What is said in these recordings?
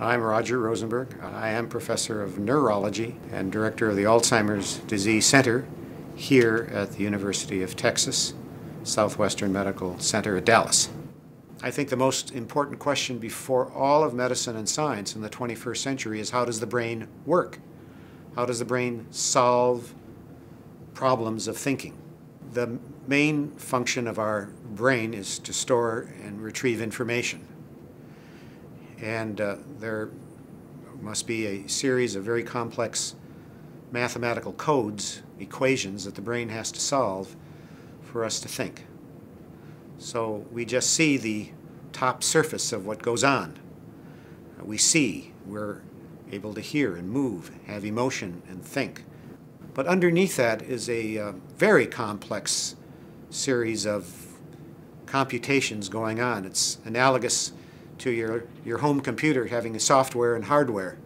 I'm Roger Rosenberg. I am professor of neurology and director of the Alzheimer's Disease Center here at the University of Texas, Southwestern Medical Center at Dallas. I think the most important question before all of medicine and science in the 21st century is how does the brain work? How does the brain solve problems of thinking? The main function of our brain is to store and retrieve information. And uh, there must be a series of very complex mathematical codes, equations that the brain has to solve for us to think. So we just see the top surface of what goes on. We see, we're able to hear and move, have emotion and think. But underneath that is a uh, very complex series of computations going on. It's analogous to your, your home computer having software and hardware.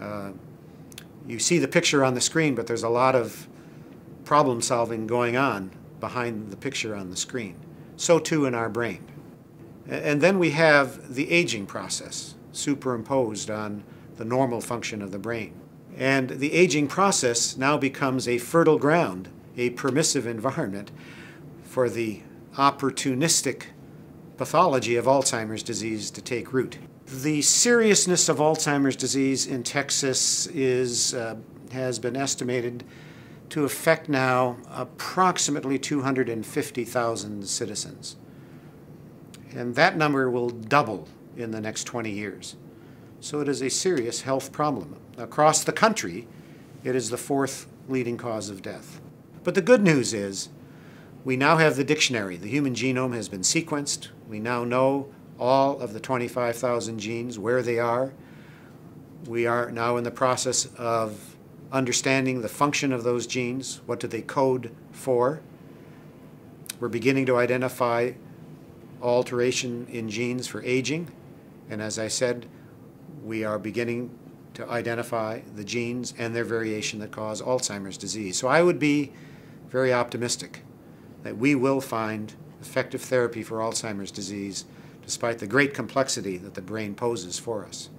Uh, you see the picture on the screen, but there's a lot of problem solving going on behind the picture on the screen. So too in our brain. And then we have the aging process superimposed on the normal function of the brain. And the aging process now becomes a fertile ground, a permissive environment for the opportunistic pathology of Alzheimer's disease to take root. The seriousness of Alzheimer's disease in Texas is, uh, has been estimated to affect now approximately 250,000 citizens. And that number will double in the next 20 years. So it is a serious health problem. Across the country, it is the fourth leading cause of death. But the good news is we now have the dictionary. The human genome has been sequenced. We now know all of the 25,000 genes, where they are. We are now in the process of understanding the function of those genes. What do they code for? We're beginning to identify alteration in genes for aging. And as I said, we are beginning to identify the genes and their variation that cause Alzheimer's disease. So I would be very optimistic that we will find effective therapy for Alzheimer's disease despite the great complexity that the brain poses for us.